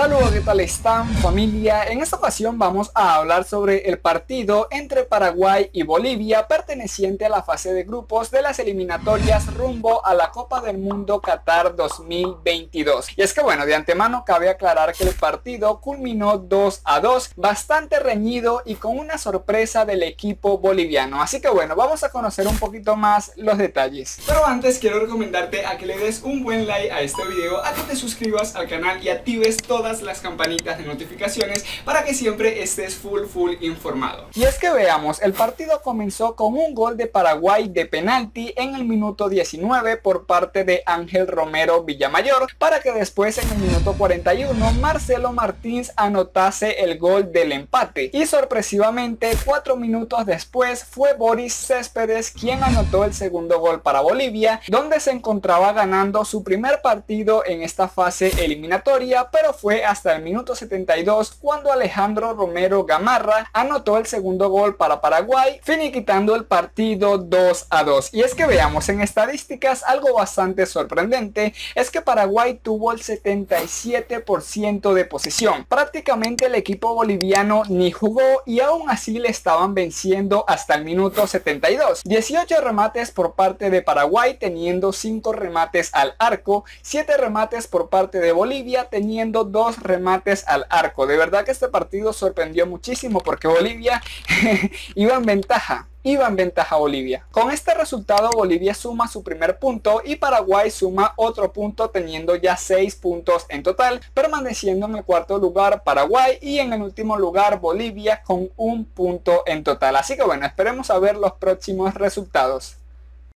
Saludos, ¿qué tal están familia? En esta ocasión vamos a hablar sobre el partido entre Paraguay y Bolivia perteneciente a la fase de grupos de las eliminatorias rumbo a la Copa del Mundo Qatar 2022. Y es que bueno, de antemano cabe aclarar que el partido culminó 2 a 2, bastante reñido y con una sorpresa del equipo boliviano. Así que bueno, vamos a conocer un poquito más los detalles. Pero antes quiero recomendarte a que le des un buen like a este video, a que te suscribas al canal y actives todas las campanitas de notificaciones para que siempre estés full full informado. Y es que veamos, el partido comenzó con un gol de Paraguay de penalti en el minuto 19 por parte de Ángel Romero Villamayor para que después en el minuto 41 Marcelo Martins anotase el gol del empate y sorpresivamente cuatro minutos después fue Boris Céspedes quien anotó el segundo gol para Bolivia donde se encontraba ganando su primer partido en esta fase eliminatoria pero fue hasta el minuto 72 cuando Alejandro Romero Gamarra anotó el segundo gol para Paraguay, finiquitando el partido 2 a 2. Y es que veamos en estadísticas algo bastante sorprendente, es que Paraguay tuvo el 77% de posesión. Prácticamente el equipo boliviano ni jugó y aún así le estaban venciendo hasta el minuto 72. 18 remates por parte de Paraguay teniendo 5 remates al arco, 7 remates por parte de Bolivia teniendo 2 remates al arco. De verdad que este partido sorprendió muchísimo porque Bolivia iba en ventaja iba en ventaja Bolivia. Con este resultado Bolivia suma su primer punto y Paraguay suma otro punto teniendo ya 6 puntos en total, permaneciendo en el cuarto lugar Paraguay y en el último lugar Bolivia con un punto en total. Así que bueno, esperemos a ver los próximos resultados.